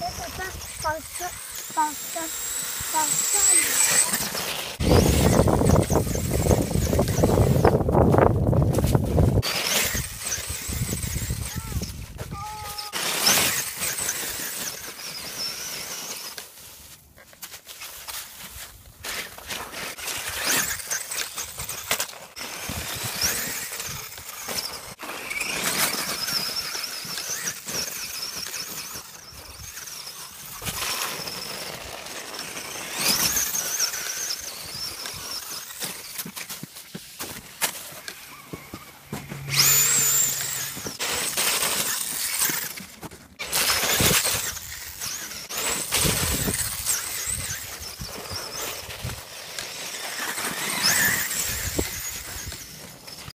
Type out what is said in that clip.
Bak bak bak bak